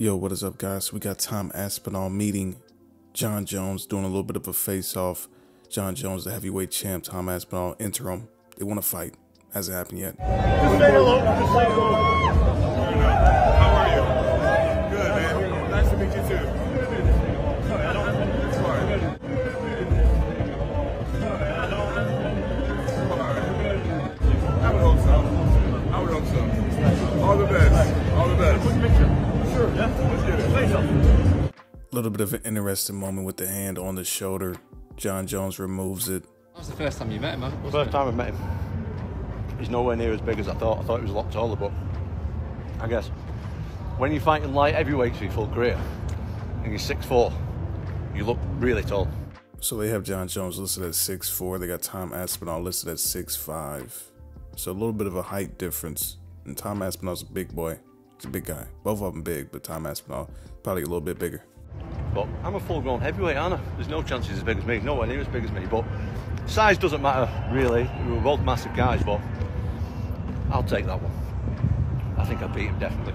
Yo, what is up, guys? We got Tom Aspinall meeting Jon Jones, doing a little bit of a face off. Jon Jones, the heavyweight champ, Tom Aspinall, interim. They want to fight. Hasn't happened yet. Little bit of an interesting moment with the hand on the shoulder. Jon Jones removes it. That was the first time you met him, huh? wasn't First it? time I met him. He's nowhere near as big as I thought. I thought he was a lot taller, but I guess when you're fighting light heavyweights for your full career and you're 6'4, you look really tall. So they have Jon Jones listed at 6'4. They got Tom Aspinall listed at 6'5. So a little bit of a height difference. And Tom Aspinall's a big boy. He's a big guy. Both of them big, but Tom Aspinall probably a little bit bigger. But I'm a full grown heavyweight, aren't I? There's no chance he's as big as me. Nowhere near as big as me. But size doesn't matter, really. We're both massive guys, but I'll take that one. I think I beat him, definitely.